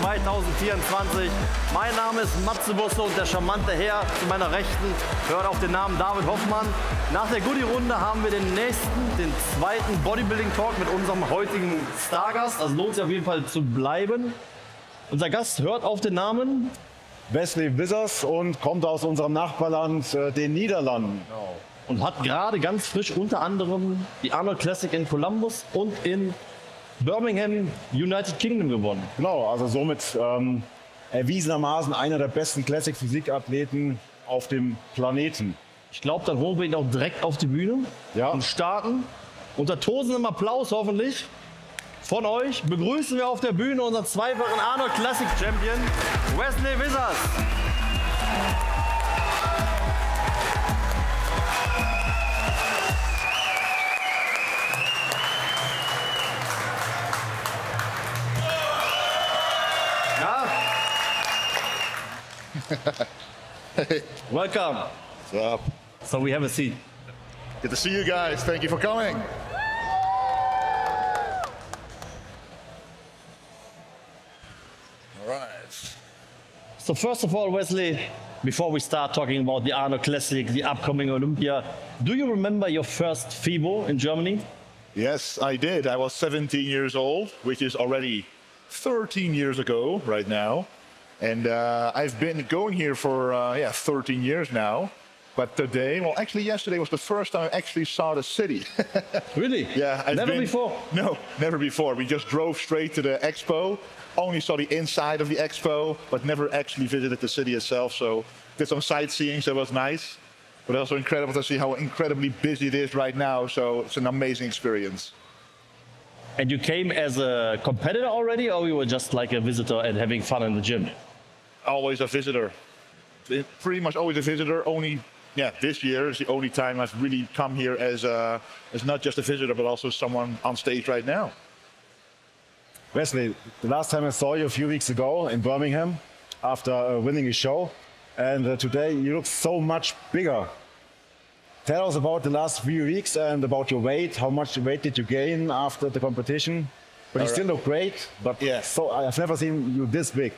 2024. Mein Name ist Matze Busse und der charmante Herr zu meiner Rechten hört auf den Namen David Hoffmann. Nach der Goodie-Runde haben wir den nächsten, den zweiten Bodybuilding-Talk mit unserem heutigen Stargast. Also lohnt sich auf jeden Fall zu bleiben. Unser Gast hört auf den Namen Wesley Wissers und kommt aus unserem Nachbarland, äh, den Niederlanden. und hat gerade ganz frisch unter anderem die Arnold Classic in Columbus und in Birmingham, United Kingdom gewonnen. Genau, also somit ähm, erwiesenermaßen einer der besten Classic-Physikathleten auf dem Planeten. Ich glaube, dann holen wir ihn auch direkt auf die Bühne Ja. und starten. Unter tosendem Applaus hoffentlich von euch begrüßen wir auf der Bühne unseren zweifachen Arnold Classic Champion Wesley Wissers. Welcome. What's up? So we have a seat. Good to see you guys. Thank you for coming. All right. So first of all, Wesley, before we start talking about the Arnold Classic, the upcoming Olympia, do you remember your first FIBO in Germany? Yes, I did. I was 17 years old, which is already 13 years ago right now. And uh, I've been going here for uh, yeah 13 years now. But today, well, actually yesterday was the first time I actually saw the city. Really? Yeah, I've Never been- before. No, never before. We just drove straight to the expo, only saw the inside of the expo, but never actually visited the city itself. So did some sightseeing, so it was nice. But also incredible to see how incredibly busy it is right now. So it's an amazing experience. And you came as a competitor already, or you were just like a visitor and having fun in the gym? Always a visitor. Pretty much always a visitor. Only, yeah, this year is the only time I've really come here as a, as not just a visitor, but also someone on stage right now. Wesley, the last time I saw you a few weeks ago in Birmingham after uh, winning a show, and uh, today you look so much bigger. Tell us about the last few weeks and about your weight. How much weight did you gain after the competition? But you All still look great. But Yeah. so I've never seen you this big.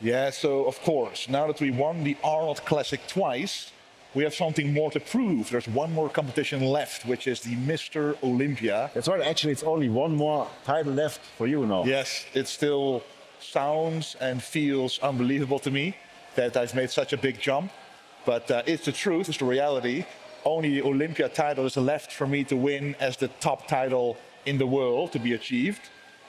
Yeah, so of course, now that we won the Arnold Classic twice, we have something more to prove. There's one more competition left, which is the Mr. Olympia. That's right. Actually, it's only one more title left for you now. Yes, it still sounds and feels unbelievable to me that I've made such a big jump. But uh, it's the truth, it's the reality. Only the Olympia title is left for me to win as the top title in the world to be achieved.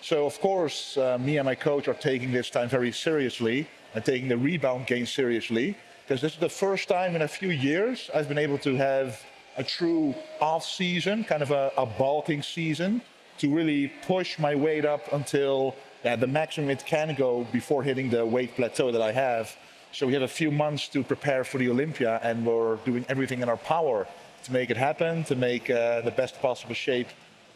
So, of course, uh, me and my coach are taking this time very seriously and taking the rebound game seriously. Because this is the first time in a few years I've been able to have a true off season, kind of a, a bulking season, to really push my weight up until yeah, the maximum it can go before hitting the weight plateau that I have. So we have a few months to prepare for the Olympia, and we're doing everything in our power to make it happen, to make uh, the best possible shape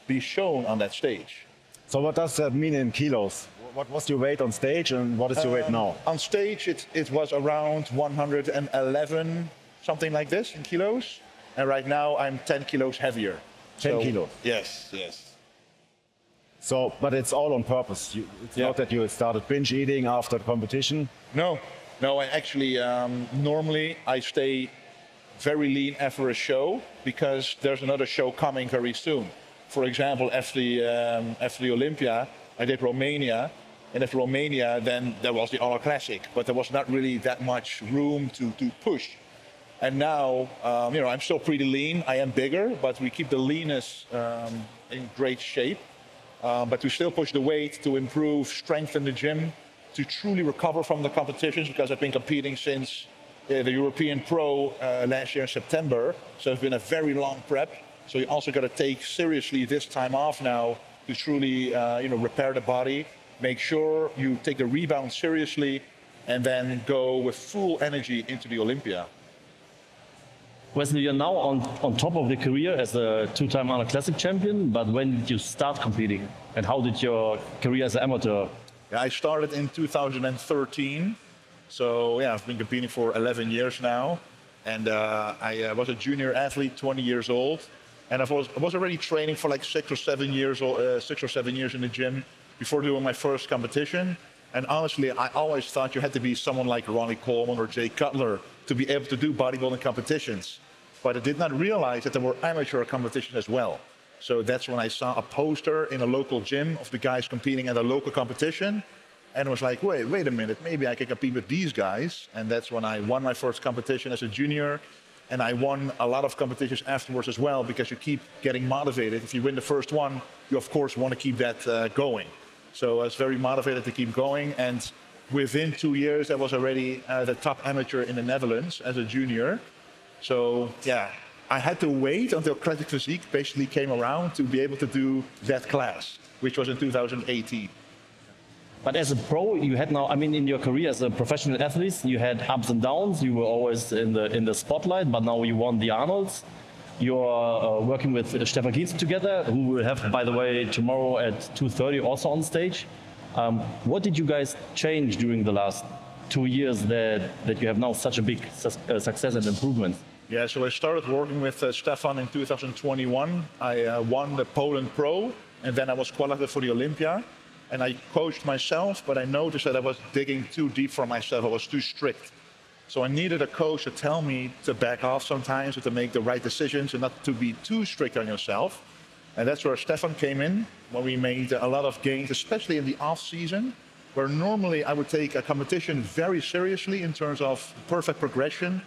be shown on that stage. So what does that mean in kilos? What was your weight on stage and what is your weight now? On stage, it, it was around 111, something like this in kilos. And right now, I'm 10 kilos heavier. 10 kilos? Yes, yes. So, but it's all on purpose. You, it's Yeah. not that you started binge eating after the competition. No, no, I actually, um, normally I stay very lean after a show because there's another show coming very soon. For example, after the, um, after the Olympia, I did Romania. And after Romania, then there was the Arnold Classic, but there was not really that much room to, to push. And now, um, you know, I'm still pretty lean. I am bigger, but we keep the leanness um, in great shape. Um, but we still push the weight to improve strength in the gym, to truly recover from the competitions because I've been competing since uh, the European Pro uh, last year in September. So it's been a very long prep. So you also got to take seriously this time off now to truly, uh, you know, repair the body, make sure you take the rebound seriously, and then go with full energy into the Olympia. Wesley, you're now on, on top of the career as a two-time Arnold Classic champion, but when did you start competing? And how did your career as an amateur? Yeah, I started in 2013. So yeah, I've been competing for 11 years now, and uh, I uh, was a junior athlete, 20 years old, and I was, I was already training for like six or seven years, o- uh, six or seven years in the gym before doing my first competition. And honestly, I always thought you had to be someone like Ronnie Coleman or Jay Cutler to be able to do bodybuilding competitions. But I did not realize that there were amateur competitions as well. So that's when I saw a poster in a local gym of the guys competing at a local competition. And was like, wait, wait a minute, maybe I can compete with these guys. And that's when I won my first competition as a junior. And I won a lot of competitions afterwards as well because you keep getting motivated. If you win the first one, you of course want to keep that uh, going. So I was very motivated to keep going. And within two years, I was already uh, the top amateur in the Netherlands as a junior. So yeah, I had to wait until Classic Physique basically came around to be able to do that class, which was in 2018. But as a pro, you had now, I mean, in your career as a professional athlete, you had ups and downs. You were always in the, in the spotlight, but now you won the Arnolds. You're uh, working with Stefan Kienzl together, who will have, by the way, tomorrow at 2.30 also on stage. Um, what did you guys change during the last two years that, that you have now such a big su uh, success and improvement? Yeah, so I started working with uh, Stefan in 2021. I uh, won the Poland Pro, and then I was qualified for the Olympia. And I coached myself, but I noticed that I was digging too deep for myself. I was too strict. So I needed a coach to tell me to back off sometimes, or to make the right decisions, and not to be too strict on yourself. And that's where Stefan came in, when we made a lot of gains, especially in the off season, where normally I would take a competition very seriously in terms of perfect progression.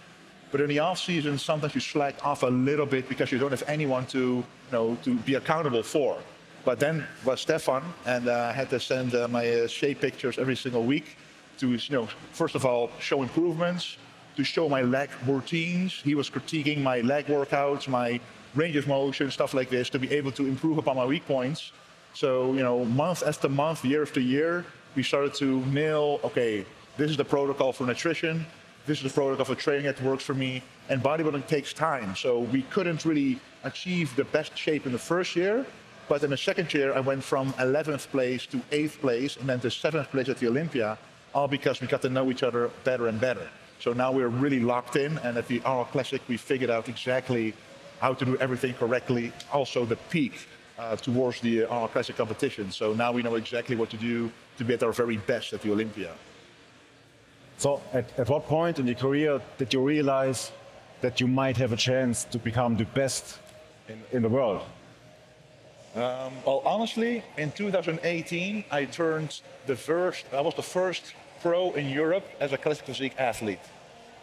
But in the off season, sometimes you slack off a little bit because you don't have anyone to, you know, to be accountable for. But then was Stefan, and uh, I had to send uh, my uh, shape pictures every single week to, you know, first of all, show improvements, to show my leg routines. He was critiquing my leg workouts, my range of motion, stuff like this, to be able to improve upon my weak points. So, you know, month after month, year after year, we started to nail, okay, this is the protocol for nutrition, this is the protocol for training that works for me, and bodybuilding takes time. So we couldn't really achieve the best shape in the first year, but in the second year, I went from 11th place to 8th place and then to 7th place at the Olympia, all because we got to know each other better and better. So now we're really locked in, and at the Arnold Classic, we figured out exactly how to do everything correctly, also the peak uh, towards the Arnold Classic competition. So now we know exactly what to do to be at our very best at the Olympia. So at, at what point in your career did you realize that you might have a chance to become the best in, in the world? Um, well, honestly, in 2018, I turned the first, I was the first pro in Europe as a classic physique athlete.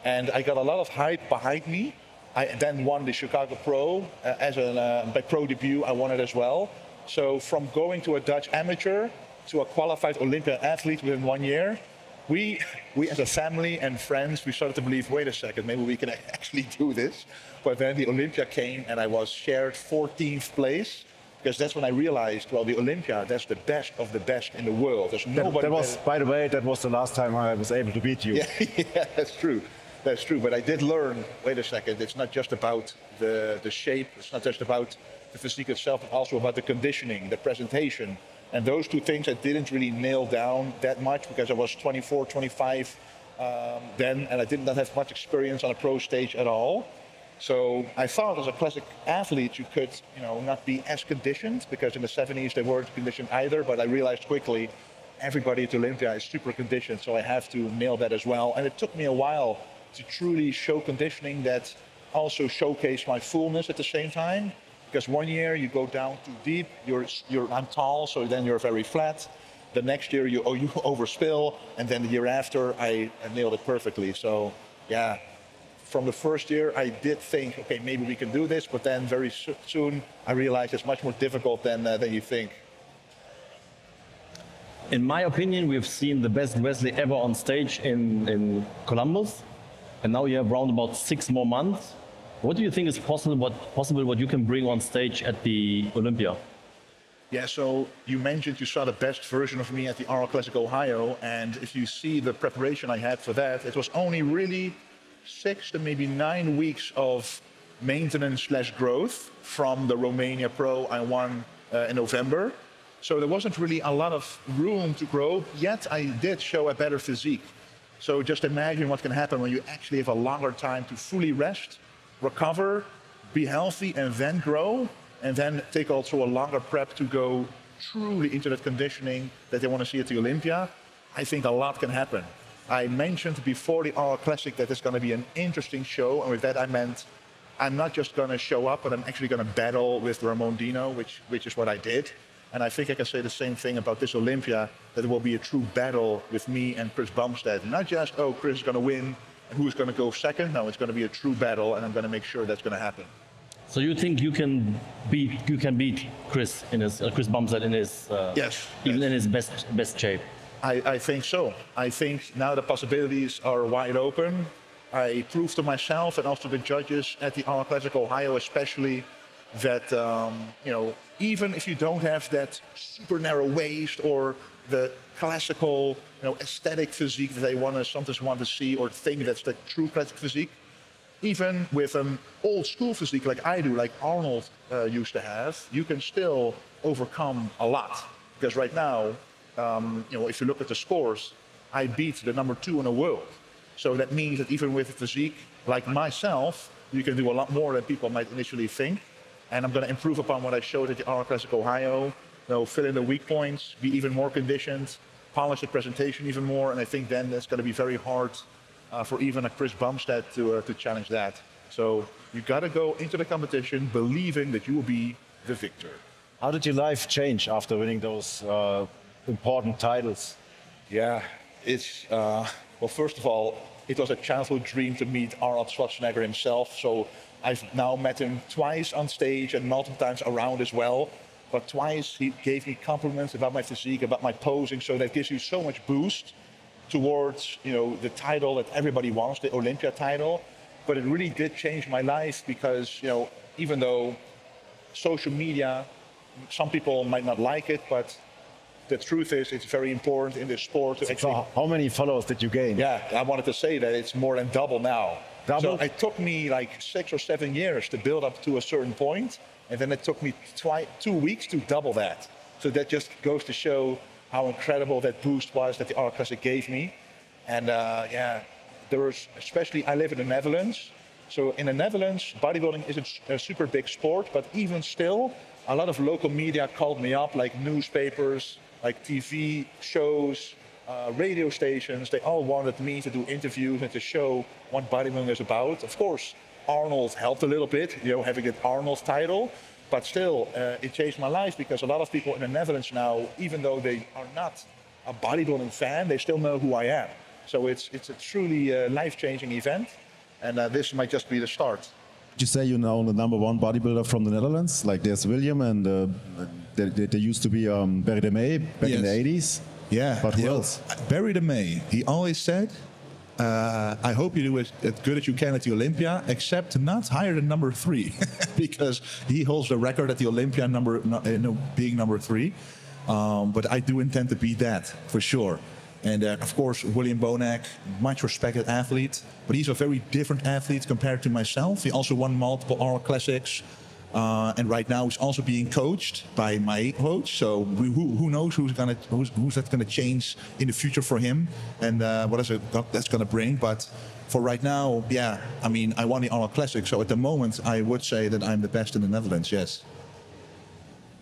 And I got a lot of hype behind me. I then won the Chicago Pro uh, as a uh, by pro debut. I won it as well. So from going to a Dutch amateur to a qualified Olympian athlete within one year, we, we as a family and friends, we started to believe, wait a second, maybe we can actually do this. But then the Olympia came and I was shared 14th place because that's when I realized, well, the Olympia, that's the best of the best in the world. There's nobody. That, that was, better. by the way, that was the last time I was able to beat you. Yeah, yeah, that's true. That's true. But I did learn. Wait a second. It's not just about the the shape. It's not just about the physique itself, but also about the conditioning, the presentation, and those two things I didn't really nail down that much because I was 24, 25 um, then, and I did not have much experience on a pro stage at all. So I thought as a classic athlete, you could, you know, not be as conditioned because in the 70s they weren't conditioned either. But I realized quickly, everybody at Olympia is super conditioned, so I have to nail that as well. And it took me a while to truly show conditioning that also showcased my fullness at the same time. Because one year you go down too deep, you're, you're I'm tall, so then you're very flat. The next year you, oh, you overspill, and then the year after I, I nailed it perfectly. So yeah, from the first year, I did think, okay, maybe we can do this, but then very soon I realized it's much more difficult than, uh, than you think. In my opinion, we've seen the best Wesley ever on stage in, in Columbus, and now you have around about six more months. What do you think is possible what, possible what you can bring on stage at the Olympia? Yeah, so you mentioned you saw the best version of me at the Arnold Classic Ohio, and if you see the preparation I had for that, it was only really six to maybe nine weeks of maintenance slash growth from the Romania Pro I won uh, in November. So there wasn't really a lot of room to grow, yet I did show a better physique. So just imagine what can happen when you actually have a longer time to fully rest, recover, be healthy, and then grow, and then take also a longer prep to go truly into that conditioning that they want to see at the Olympia. I think a lot can happen. I mentioned before the Arnold Classic that it's going to be an interesting show, and with that I meant I'm not just going to show up, but I'm actually going to battle with Ramon Dino, which, which is what I did. And I think I can say the same thing about this Olympia, that it will be a true battle with me and Chris Bumstead. Not just, oh, Chris is going to win, and who's going to go second. No, it's going to be a true battle, and I'm going to make sure that's going to happen. So you think you can beat you can beat Chris in his uh, Chris Bumstead in his uh, yes even yes. in his best best shape? I, I think so. I think now the possibilities are wide open. I proved to myself and also the judges at the Arnold Classic Ohio, especially, that um, you know even if you don't have that super narrow waist or the classical you know aesthetic physique that they want to sometimes want to see or think that's the true classic physique, even with an old school physique like I do, like Arnold uh, used to have, you can still overcome a lot. Because right now, um, you know, if you look at the scores, I beat the number two in the world. So that means that even with a physique like myself, you can do a lot more than people might initially think. And I'm going to improve upon what I showed at the Arnold Classic Ohio. You know, fill in the weak points, be even more conditioned, polish the presentation even more. And I think then that's going to be very hard uh, for even a Chris Bumstead to, uh, to challenge that. So you've got to go into the competition believing that you will be the victor. How did your life change after winning those uh, important titles? Yeah, it's uh, well. First of all, it was a childhood dream to meet Arnold Schwarzenegger himself. So I've now met him twice on stage and multiple times around as well. But twice he gave me compliments about my physique, about my posing. So that gives you so much boost towards you know the title that everybody wants, the Olympia title. But it really did change my life because you know even though social media, some people might not like it, but the truth is it's very important in this sport. To actually, so how many followers did you gain? Yeah, I wanted to say that it's more than double now. Double? So it took me like six or seven years to build up to a certain point, and then it took me two weeks to double that. So that just goes to show how incredible that boost was that the Arnold Classic gave me. And uh, yeah, there was, especially, I live in the Netherlands. So in the Netherlands, bodybuilding isn't a super big sport, but even still, a lot of local media called me up, like newspapers, like TV shows, uh, radio stations. They all wanted me to do interviews and to show what bodybuilding is about. Of course, Arnold helped a little bit, you know, having an Arnold title. But still, uh, it changed my life because a lot of people in the Netherlands now, even though they are not a bodybuilding fan, they still know who I am. So it's, it's a truly uh, life-changing event, and uh, this might just be the start. Did you say you're now the number one bodybuilder from the Netherlands? Like there's William and uh, there, there, used to be um, Berry de Mey back yes. in the 80s. Yeah. But who else? Berry de Mey. He always said uh, I hope you do as, as, good as you can at the Olympia, except not higher than number three, because he holds the record at the Olympia number uh, being number three. Um, but I do intend to beat that for sure. And uh, of course, William Bonac, much respected athlete, but he's a very different athlete compared to myself. He also won multiple Arnold Classics, uh, and right now he's also being coached by my coach. So we, who, who, knows who's gonna who's, who's that gonna change in the future for him and uh, what is it that's gonna bring. But for right now, yeah, I mean I won the Arnold Classic, so at the moment I would say that I'm the best in the Netherlands. Yes.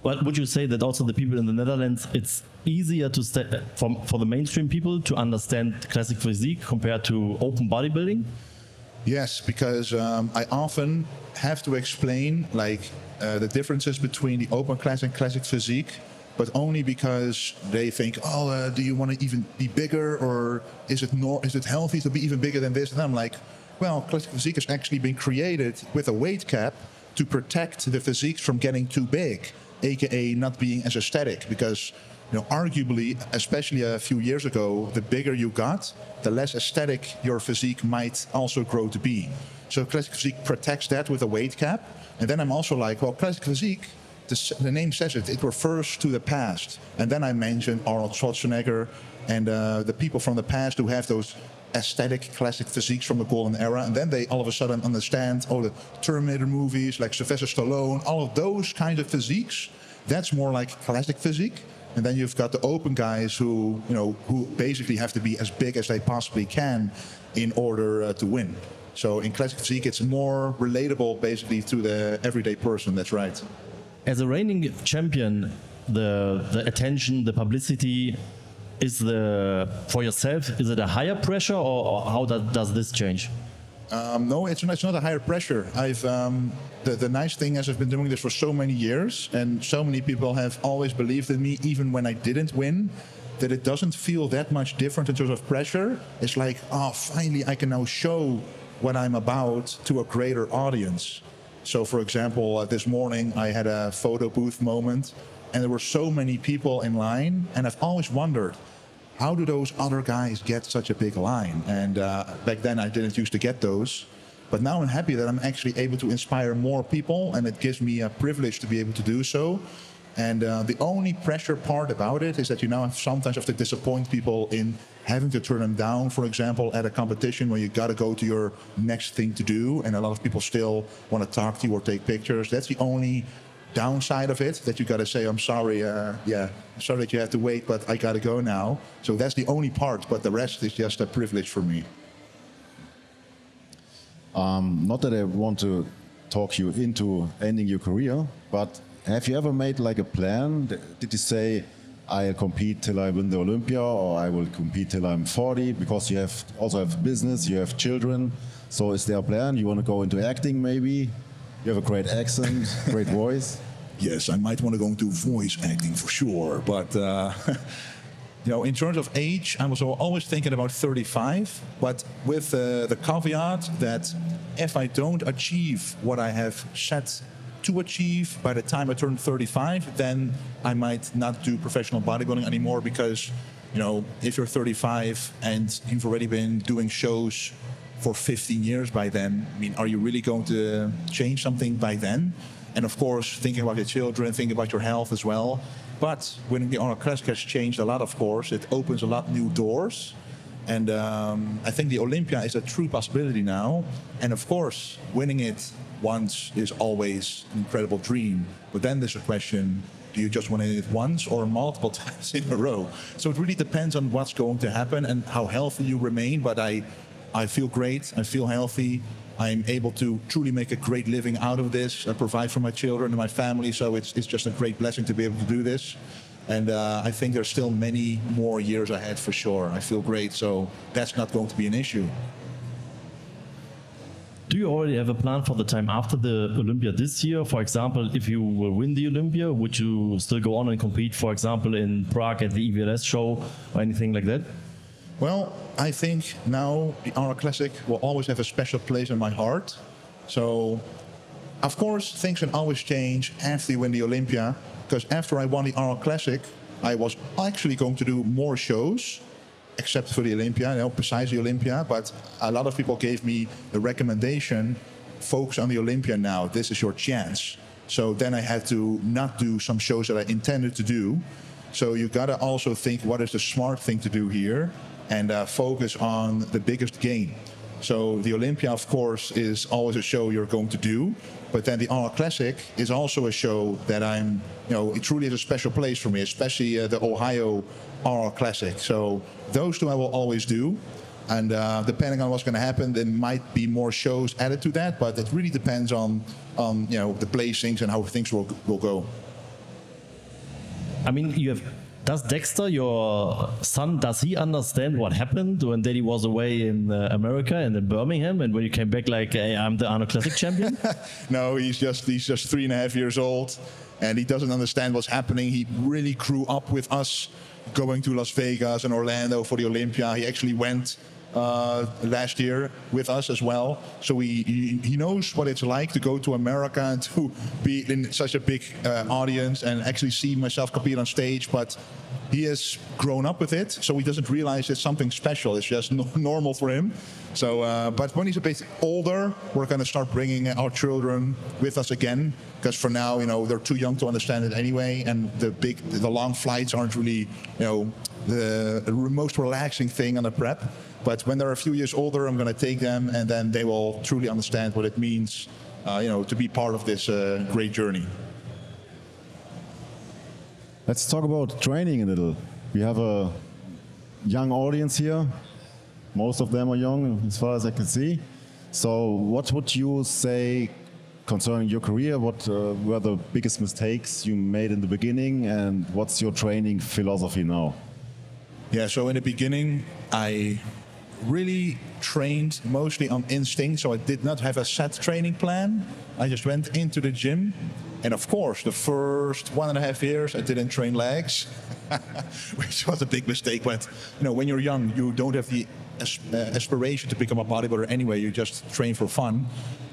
Well, would you say that also the people in the Netherlands, it's easier to for, for the mainstream people to understand classic physique compared to open bodybuilding? Yes, because um, I often have to explain like uh, the differences between the open class and classic physique, but only because they think, oh, uh, do you want to even be bigger, or is it nor- is it healthy to be even bigger than this? And I'm like, well, classic physique has actually been created with a weight cap to protect the physiques from getting too big, aka not being as aesthetic, because you know, arguably, especially a few years ago, the bigger you got, the less aesthetic your physique might also grow to be. So classic physique protects that with a weight cap. And then I'm also like, well, classic physique, the, the name says it, it refers to the past. And then I mentioned Arnold Schwarzenegger and uh, the people from the past who have those aesthetic classic physiques from the golden era. And then they all of a sudden understand, oh, the Terminator movies, like Sylvester Stallone, all of those kinds of physiques. That's more like classic physique. And then you've got the open guys who, you know, who basically have to be as big as they possibly can in order uh, to win. So in classic physique, it's more relatable basically to the everyday person. That's right. As a reigning champion, the the attention, the publicity is the for yourself? Is it a higher pressure, or, or how does, does this change? Um, no, it's, it's not a higher pressure. I've um, the, the nice thing is I've been doing this for so many years, and so many people have always believed in me, even when I didn't win. That it doesn't feel that much different in terms of pressure. It's like, oh, finally, I can now show what I'm about to a greater audience. So, for example, uh, this morning I had a photo booth moment, and there were so many people in line, and I've always wondered how do those other guys get such a big line? And uh, back then I didn't used to get those. But now I'm happy that I'm actually able to inspire more people, and it gives me a privilege to be able to do so. And uh, the only pressure part about it is that you now have sometimes have to disappoint people in having to turn them down, for example, at a competition where you got to go to your next thing to do, and a lot of people still want to talk to you or take pictures. That's the only downside of it that you got to say, I'm sorry, uh, yeah, sorry that you have to wait, but I got to go now. So that's the only part, but the rest is just a privilege for me. Um, not that I want to talk you into ending your career, but have you ever made like a plan? Did you say, I'll compete till I win the Olympia, or I will compete till I'm 40? Because you have also have business, you have children. So is there a plan? You want to go into acting maybe? You have a great accent, great voice. Yes, I might want to go into voice acting for sure, but uh, you know, in terms of age, I was always thinking about 35, but with uh, the caveat that if I don't achieve what I have set to achieve by the time I turn 35, then I might not do professional bodybuilding anymore because, you know, if you're 35 and you've already been doing shows for 15 years by then, I mean, are you really going to change something by then? And of course, thinking about your children, thinking about your health as well. But winning the Arnold Classic has changed a lot, of course. It opens a lot of new doors. And um, I think the Olympia is a true possibility now. And of course, winning it once is always an incredible dream. But then there's a question do you just win it once or multiple times in a row? So it really depends on what's going to happen and how healthy you remain. But I, I feel great, I feel healthy. I'm able to truly make a great living out of this, I provide for my children and my family. So it's, it's just a great blessing to be able to do this. And uh, I think there's still many more years ahead for sure. I feel great, so that's not going to be an issue. Do you already have a plan for the time after the Olympia this year? For example, if you will win the Olympia, would you still go on and compete, for example, in Prague at the EVLS show or anything like that? Well, I think now the Arnold Classic will always have a special place in my heart. So, of course, things can always change after you win the Olympia. Because after I won the Arnold Classic, I was actually going to do more shows, except for the Olympia, you know, besides the Olympia. But a lot of people gave me the recommendation focus on the Olympia now. This is your chance. So then I had to not do some shows that I intended to do. So you got to also think what is the smart thing to do here and uh, focus on the biggest gain. So the Olympia, of course, is always a show you're going to do, but then the Arnold Classic is also a show that I'm, you know, it truly is a special place for me, especially uh, the Ohio Arnold Classic. So those two I will always do. And uh, depending on what's going to happen, there might be more shows added to that. But it really depends on, on you know, the placings and how things will, will go. I mean, you have does Dexter, your son, does he understand what happened when Daddy was away in uh, America and in Birmingham, and when you came back, like, hey, I'm the Arnold Classic champion? no, he's just he's just three and a half years old, and he doesn't understand what's happening. He really grew up with us going to Las Vegas and Orlando for the Olympia. He actually went uh, last year with us as well. So he, he, he, knows what it's like to go to America and to be in such a big uh, audience and actually see myself compete on stage. But he has grown up with it, so he doesn't realize it's something special. It's just no, normal for him. So, uh, but when he's a bit older, we're going to start bringing our children with us again. Because for now, you know, they're too young to understand it anyway, and the big, the long flights aren't really, you know, the most relaxing thing on the prep. But when they're a few years older, I'm going to take them, and then they will truly understand what it means, uh, you know, to be part of this uh, great journey. Let's talk about training a little. We have a young audience here. Most of them are young, as far as I can see. So, what would you say concerning your career? What uh, were the biggest mistakes you made in the beginning, and what's your training philosophy now? Yeah, so in the beginning, I really trained mostly on instinct, so I did not have a set training plan. I just went into the gym, and of course, the first one and a half years, I didn't train legs, which was a big mistake. But you know, when you're young, you don't have the uh, aspiration to become a bodybuilder anyway. You just train for fun.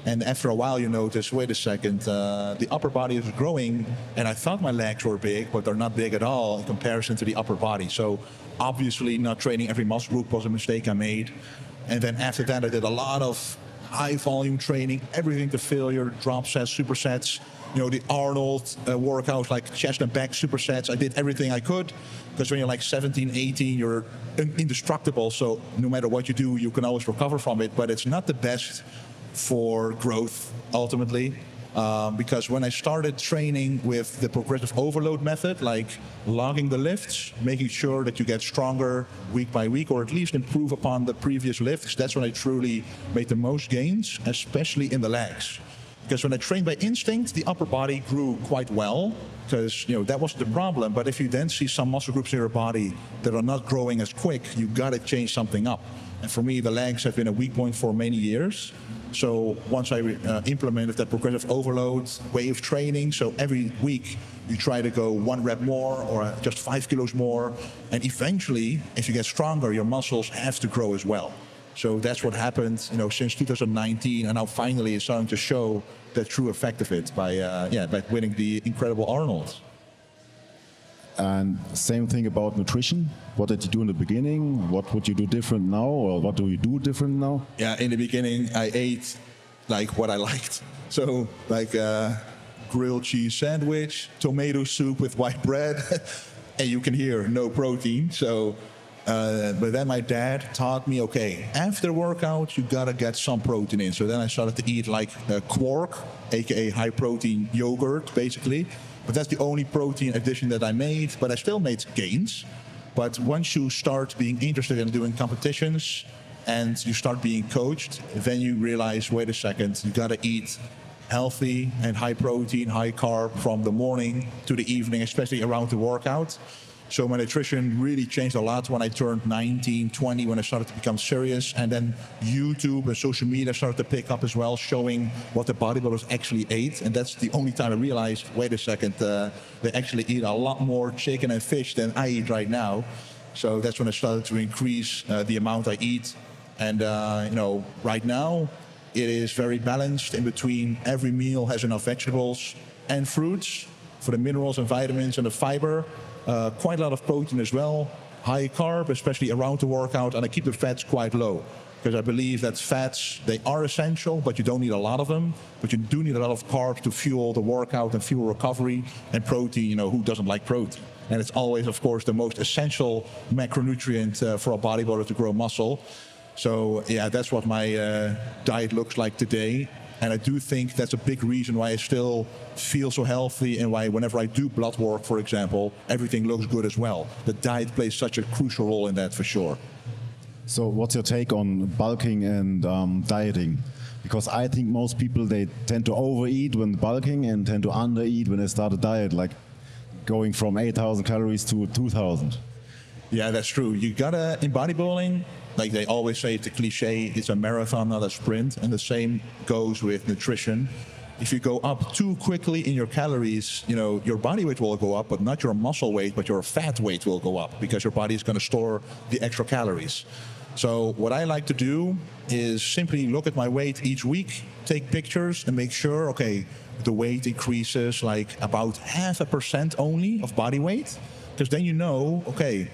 And after a while, you notice, wait a second, uh, the upper body is growing, and I thought my legs were big, but they're not big at all in comparison to the upper body. So obviously, not training every muscle group was a mistake I made. And then after that, I did a lot of high volume training, everything to failure, drop sets, supersets. You know, the Arnold uh, workouts like chest and back supersets. I did everything I could because when you're like 17, 18, you're indestructible. So no matter what you do, you can always recover from it. But it's not the best for growth ultimately. Um, because when I started training with the progressive overload method, like logging the lifts, making sure that you get stronger week by week, or at least improve upon the previous lifts, that's when I truly made the most gains, especially in the legs. Because when I trained by instinct, the upper body grew quite well, because you know that was the problem. But if you then see some muscle groups in your body that are not growing as quick, you got to change something up. And for me, the legs have been a weak point for many years. So once I uh, implemented that progressive overload way of training, so every week you try to go one rep more or just five kilos more, and eventually, if you get stronger, your muscles have to grow as well. So that's what happened, you know, since 2019, and now finally it's starting to show the true effect of it by, uh, yeah, by winning the incredible Arnold. And same thing about nutrition. What did you do in the beginning? What would you do different now, or what do you do different now? Yeah, in the beginning, I ate like what I liked. So, like uh, grilled cheese sandwich, tomato soup with white bread, and you can hear no protein. So, uh, but then my dad taught me, okay, after workout, you gotta get some protein in. So then I started to eat like quark, aka high protein yogurt, basically. But that's the only protein addition that I made. But I still made gains. But once you start being interested in doing competitions and you start being coached, then you realize, wait a second, you gotta eat healthy and high protein, high carb from the morning to the evening, especially around the workout. So my nutrition really changed a lot when I turned 19, 20, when I started to become serious. And then YouTube and social media started to pick up as well, showing what the bodybuilders actually ate. And that's the only time I realized, wait a second, uh, they actually eat a lot more chicken and fish than I eat right now. So that's when I started to increase uh, the amount I eat. And, uh, you know, right now, it is very balanced in between every meal has enough vegetables and fruits for the minerals and vitamins and the fiber. Uh, quite a lot of protein as well. High carb, especially around the workout, and I keep the fats quite low because I believe that fats they are essential, but you don't need a lot of them. But you do need a lot of carbs to fuel the workout and fuel recovery. And protein, you know, who doesn't like protein? And it's always, of course, the most essential macronutrient uh, for a bodybuilder to grow muscle. So yeah, that's what my uh, diet looks like today. And I do think that's a big reason why I still feel so healthy and why whenever I do blood work, for example, everything looks good as well. The diet plays such a crucial role in that for sure. So, what's your take on bulking and um, dieting? Because I think most people they tend to overeat when bulking and tend to undereat when they start a diet, like going from 8,000 calories to 2,000. Yeah, that's true. You gotta in bodybuilding, like they always say, it's a cliche. It's a marathon, not a sprint, and the same goes with nutrition. If you go up too quickly in your calories, you know your body weight will go up, but not your muscle weight, but your fat weight will go up because your body is going to store the extra calories. So what I like to do is simply look at my weight each week, take pictures, and make sure, okay, the weight increases like about half a percent only of body weight, because then you know, okay,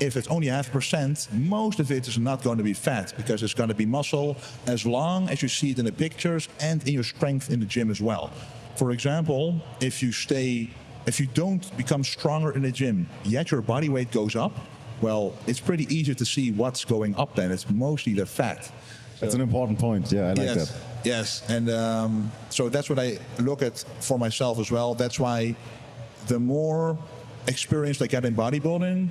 if it's only half percent, most of it is not going to be fat because it's going to be muscle as long as you see it in the pictures and in your strength in the gym as well. For example, if you stay, if you don't become stronger in the gym, yet your body weight goes up, well, it's pretty easy to see what's going up then. It's mostly the fat. That's an important point. Yeah, I like yes, that. yes, and um, so that's what I look at for myself as well. That's why the more experience I get in bodybuilding,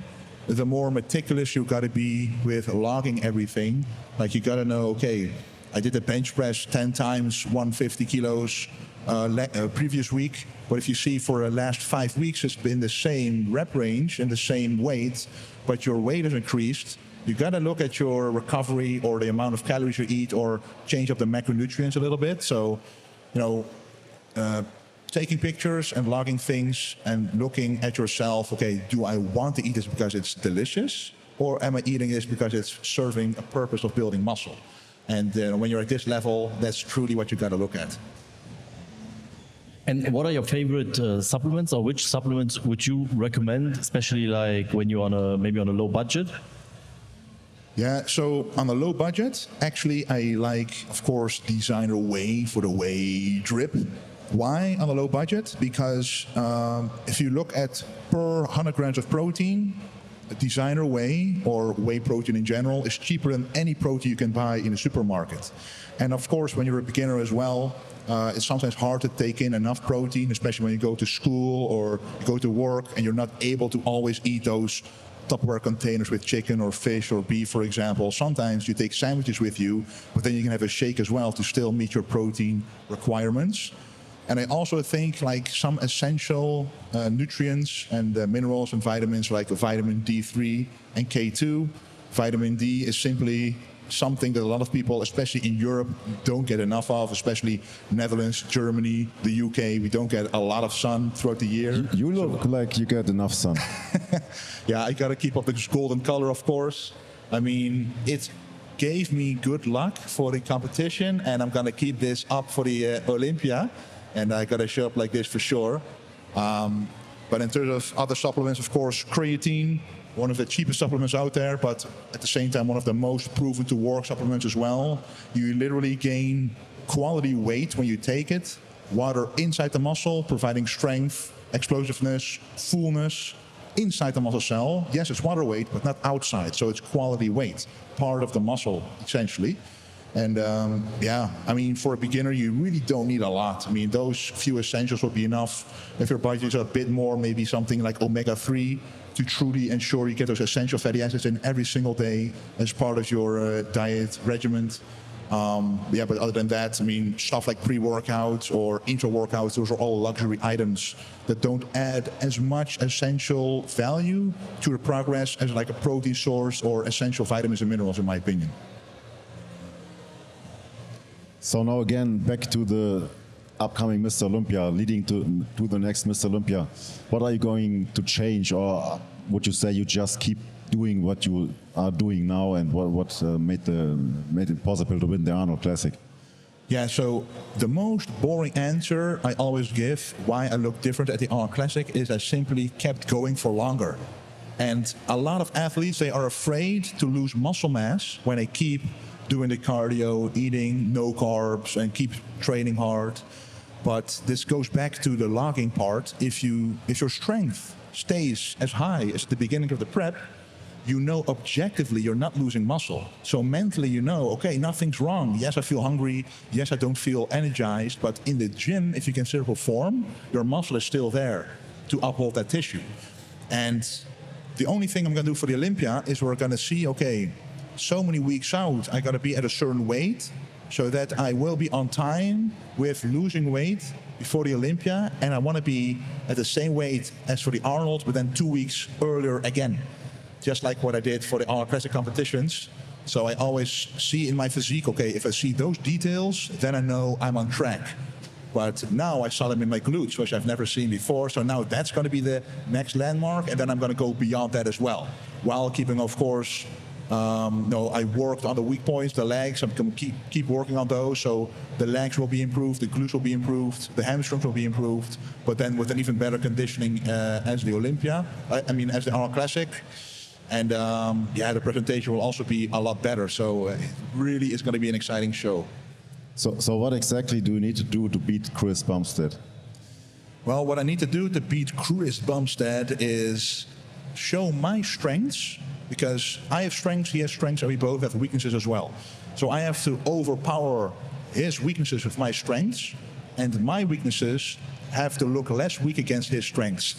the more meticulous you got to be with logging everything. Like you got to know, okay, I did a bench press 10 times 150 kilos uh, le- uh, previous week. But if you see for the last five weeks, it's been the same rep range and the same weight, but your weight has increased. You got to look at your recovery or the amount of calories you eat, or change up the macronutrients a little bit. So, you know, uh, taking pictures and logging things and looking at yourself. Okay, do I want to eat this because it's delicious, or am I eating this because it's serving a purpose of building muscle? And uh, when you're at this level, that's truly what you got to look at. And what are your favorite uh, supplements, or which supplements would you recommend, especially like when you're on a maybe on a low budget? Yeah, so on a low budget, actually, I like, of course, designer whey for the whey drip. Why on a low budget? Because um, if you look at per 100 grams of protein, designer whey or whey protein in general is cheaper than any protein you can buy in a supermarket. And of course, when you're a beginner as well, uh, it's sometimes hard to take in enough protein, especially when you go to school or you go to work and you're not able to always eat those Tupperware containers with chicken or fish or beef, for example. Sometimes you take sandwiches with you, but then you can have a shake as well to still meet your protein requirements. And I also think like some essential uh, nutrients and uh, minerals and vitamins like vitamin D3 and K2. Vitamin D is simply something that a lot of people, especially in Europe, don't get enough of, especially Netherlands, Germany, the UK. We don't get a lot of sun throughout the year. You look like you get enough sun. yeah, I gotta keep up this golden color, of course. I mean, it gave me good luck for the competition, and I'm gonna keep this up for the uh, Olympia. And I gotta show up like this for sure. Um, but in terms of other supplements, of course, creatine, one of the cheapest supplements out there, but at the same time, one of the most proven to work supplements as well. You literally gain quality weight when you take it, water inside the muscle, providing strength, explosiveness, fullness inside the muscle cell. Yes, it's water weight, but not outside. So it's quality weight, part of the muscle, essentially. And um, yeah, I mean, for a beginner, you really don't need a lot. I mean, those few essentials would be enough. If your budget is a bit more, maybe something like omega 3 to truly ensure you get those essential fatty acids in every single day as part of your uh, diet regimen. Um, yeah, but other than that, I mean, stuff like pre-workouts or intra-workouts, those are all luxury items that don't add as much essential value to the progress as like a protein source or essential vitamins and minerals, in my opinion. So now again, back to the upcoming Mr. Olympia, leading to, to the next Mr. Olympia. What are you going to change, or would you say you just keep doing what you are doing now and what, what uh, made, the, made it possible to win the Arnold Classic? Yeah, so the most boring answer I always give why I look different at the Arnold Classic is I simply kept going for longer. And a lot of athletes, they are afraid to lose muscle mass when they keep doing the cardio, eating no carbs, and keep training hard. But this goes back to the logging part. If you if your strength stays as high as the beginning of the prep, you know objectively you're not losing muscle. So mentally you know, okay, nothing's wrong. Yes, I feel hungry. Yes, I don't feel energized. But in the gym, if you can consider perform, your muscle is still there to uphold that tissue. And the only thing I'm gonna do for the Olympia is we're gonna see, okay, so many weeks out, I gotta be at a certain weight so that I will be on time with losing weight before the Olympia, and I want to be at the same weight as for the Arnold, but then two weeks earlier again, just like what I did for the Arnold Classic competitions. So I always see in my physique, okay, if I see those details, then I know I'm on track. But now I saw them in my glutes, which I've never seen before. So now that's going to be the next landmark, and then I'm going to go beyond that as well, while keeping, of course, um, no, I worked on the weak points, the legs. I'm going to keep, keep working on those. So the legs will be improved, the glutes will be improved, the hamstrings will be improved. But then with an even better conditioning uh, as the Olympia, I, I, mean, as the Arnold Classic. And um, yeah, the presentation will also be a lot better. So uh, it really is going to be an exciting show. So, so what exactly do you need to do to beat Chris Bumstead? Well, what I need to do to beat Chris Bumstead is show my strengths because I have strengths, he has strengths, and we both have weaknesses as well. So I have to overpower his weaknesses with my strengths, and my weaknesses have to look less weak against his strengths.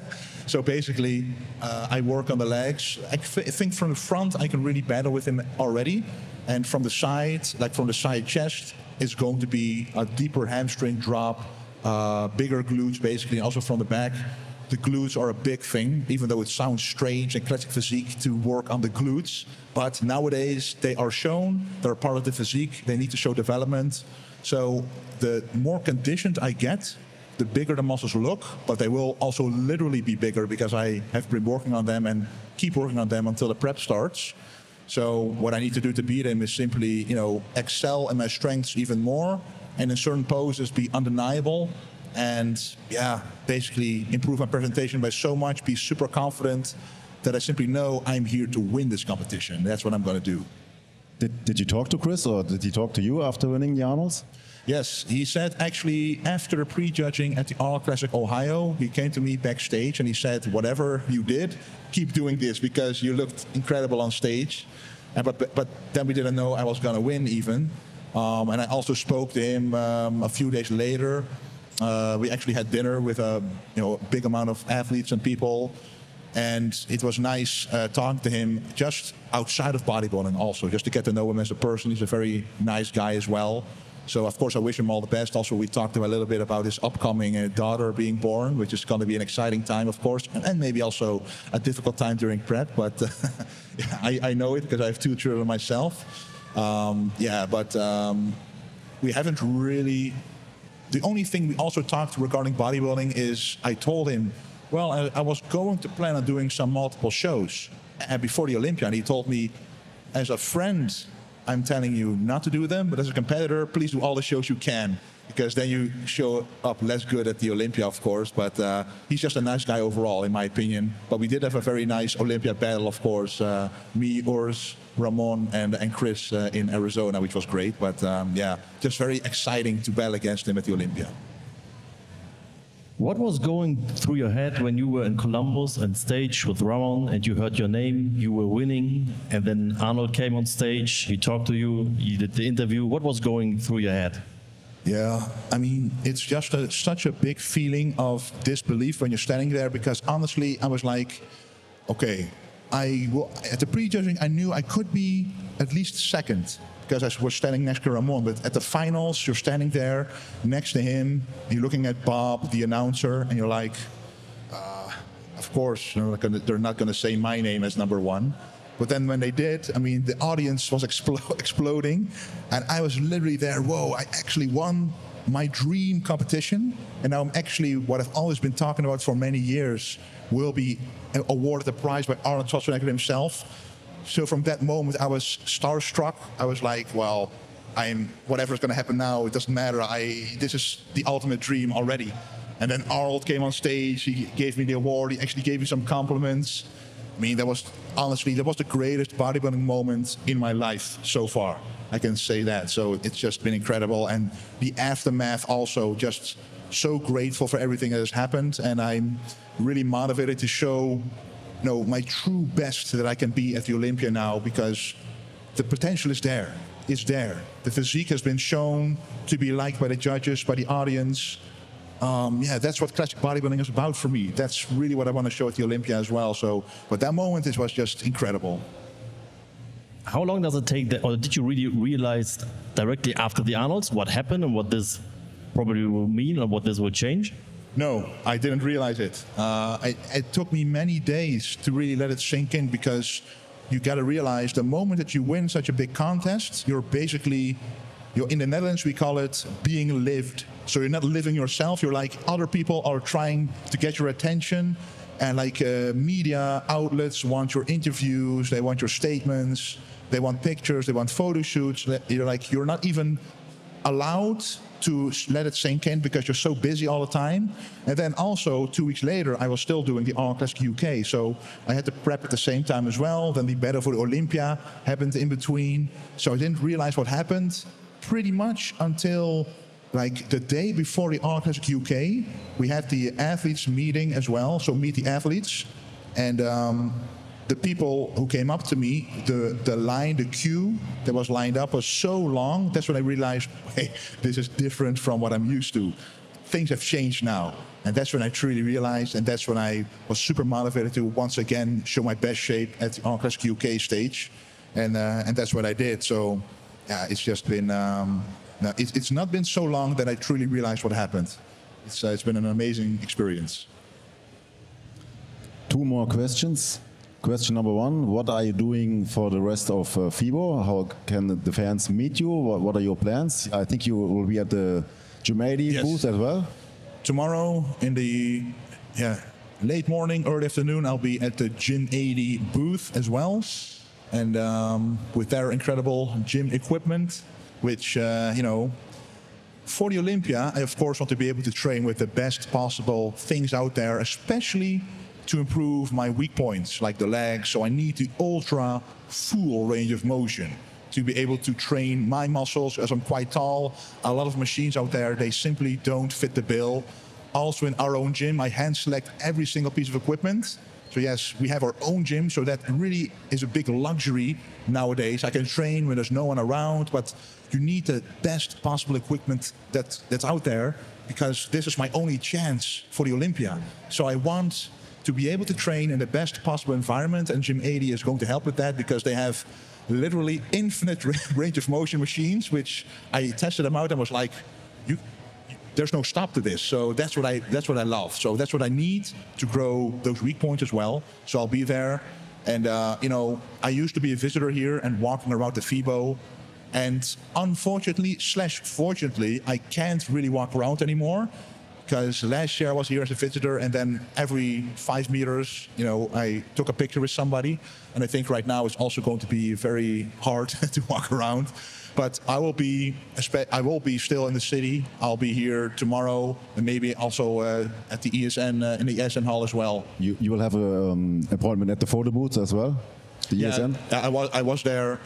so basically, uh, I work on the legs. I think from the front, I can really battle with him already. And from the side, like from the side chest, is going to be a deeper hamstring drop, uh, bigger glutes basically, also from the back. The glutes are a big thing, even though it sounds strange in classic physique to work on the glutes. But nowadays they are shown, they're part of the physique, they need to show development. So the more conditioned I get, the bigger the muscles look, but they will also literally be bigger because I have been working on them and keep working on them until the prep starts. So what I need to do to beat him is simply, you know, excel in my strengths even more, and in certain poses be undeniable, and yeah, basically improve my presentation by so much, be super confident that I simply know I'm here to win this competition. That's what I'm going to do. Did, did you talk to Chris or did he talk to you after winning the Arnolds? Yes, he said actually after prejudging at the Arnold Classic Ohio, he came to me backstage and he said, "Whatever you did, keep doing this because you looked incredible on stage." And, but, but, but then we didn't know I was going to win even. Um, and I also spoke to him um, a few days later. Uh, we actually had dinner with a you know big amount of athletes and people, and it was nice uh, talking to him just outside of bodybuilding also, just to get to know him as a person. He's a very nice guy as well. So of course I wish him all the best. Also we talked to him a little bit about his upcoming uh, daughter being born, which is going to be an exciting time, of course, and, and maybe also a difficult time during prep. But uh, I, I, know it because I have two children myself. Um, yeah, but um, we haven't really. The only thing we also talked regarding bodybuilding is I told him, well, I, I was going to plan on doing some multiple shows and before the Olympia, and he told me, as a friend I'm telling you not to do them, but as a competitor, please do all the shows you can because then you show up less good at the Olympia, of course. But uh, he's just a nice guy overall, in my opinion. But we did have a very nice Olympia battle, of course. Uh, me, Urs, Ramon, and, and Chris uh, in Arizona, which was great. But um, yeah, just very exciting to battle against him at the Olympia. What was going through your head when you were in Columbus and stage with Ramon and you heard your name, you were winning, and then Arnold came on stage, he talked to you, you did the interview. What was going through your head? Yeah, I mean, it's just a, such a big feeling of disbelief when you're standing there because honestly, I was like, okay, I at the prejudging, I knew I could be at least second because I was standing next to Ramon. But at the finals, you're standing there next to him, you're looking at Bob, the announcer, and you're like, uh, of course, they're not, not gonna say my name as number one. But then when they did, I mean, the audience was expl- exploding, and I was literally there. Whoa! I actually won my dream competition, and I'm actually what I've always been talking about for many years will be awarded the prize by Arnold Schwarzenegger himself so from that moment, I was starstruck. I was like, well, I'm whatever's going to happen now. It doesn't matter. I this is the ultimate dream already. And then Arnold came on stage. He gave me the award. He actually gave me some compliments. I mean, that was honestly that was the greatest bodybuilding moment in my life so far. I can say that. So it's just been incredible, and the aftermath also just so grateful for everything that has happened. And I'm really motivated to show you know, my true best that I can be at the Olympia now because the potential is there. It's there. The physique has been shown to be liked by the judges, by the audience. Um, yeah, that's what classic bodybuilding is about for me. That's really what I want to show at the Olympia as well. So, but that moment it was just incredible. How long does it take, that, or did you really realize directly after the Arnolds what happened and what this probably will mean or what this will change? No, I didn't realize it. Uh, it. It took me many days to really let it sink in because you got to realize the moment that you win such a big contest, you're basically, you're in the Netherlands we call it being lived. So you're not living yourself. You're like other people are trying to get your attention, and like uh, media outlets want your interviews, they want your statements, they want pictures, they want photo shoots. You're like you're not even allowed to let it sink in because you're so busy all the time. And then also, two weeks later, I was still doing the Arnold Classic UK. So I had to prep at the same time as well. Then the battle for the Olympia happened in between. So I didn't realize what happened pretty much until like the day before the Classic UK. We had the athletes meeting as well. So meet the athletes. And um, the people who came up to me, the, the line, the queue that was lined up was so long. That's when I realized, hey, this is different from what I'm used to. Things have changed now. And that's when I truly realized, and that's when I was super motivated to once again show my best shape at the Arnold UK stage. And, uh, and that's what I did. So, yeah, it's just been um, Now, it, it's not been so long that I truly realized what happened. It's, uh, it's been an amazing experience. Two more questions. Question number one: What are you doing for the rest of uh, FIBO? How can the fans meet you? What, what are your plans? I think you will be at the 80 Yes. booth as well. Tomorrow in the yeah, late morning, early afternoon, I'll be at the Gym 80 booth as well. And um, with their incredible gym equipment, which, uh, you know, for the Olympia, I of course want to be able to train with the best possible things out there, especially to improve my weak points like the legs. So I need the ultra full range of motion to be able to train my muscles as I'm quite tall. A lot of machines out there, they simply don't fit the bill. Also in our own gym, I hand select every single piece of equipment. So yes, we have our own gym, so that really is a big luxury nowadays. I can train when there's no one around, but you need the best possible equipment that, that's out there because this is my only chance for the Olympia. So I want to be able to train in the best possible environment, and Gym 80 is going to help with that because they have literally infinite range of motion machines, which I tested them out and was like, you, there's no stop to this. So that's what I that's what I love. So that's what I need to grow those weak points as well. So I'll be there, and uh, you know I used to be a visitor here and walking around the FIBO, and unfortunately slash fortunately I can't really walk around anymore. Because last year I was here as a visitor, and then every five meters, you know, I took a picture with somebody. And I think right now it's also going to be very hard to walk around. But I will be, I will be still in the city. I'll be here tomorrow, and maybe also uh, at the ESN uh, in the ESN hall as well. You, you will have an um, appointment at the photo booth as well. The ESN. I was I was there.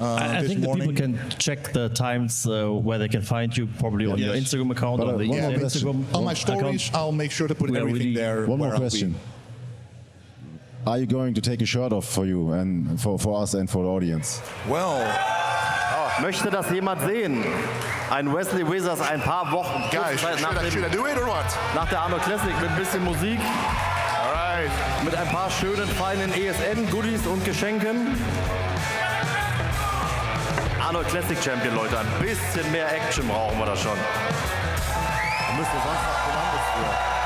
Uh, I, I this think the morning. people can check the times uh, where they can find you, probably on your Instagram account, But, uh, on the one more ESN question. Instagram on my account. stories. I'll make sure to put We everything really- there. One more where I'll be. question. Are you going to take a shirt off for you and for, for us and for the audience? Well, Möchte das jemand sehen? Ein Wesley Wizards ein paar Wochen guys, Zeit should nach, should I dem, do it or what? nach der Arnold Classic mit ein bisschen Musik, All right. mit ein paar schönen, feinen ESN-Goodies und Geschenken. Arnold Classic Champion, Leute, ein bisschen mehr Action brauchen wir da schon. Da müsste sonst noch Columbus für.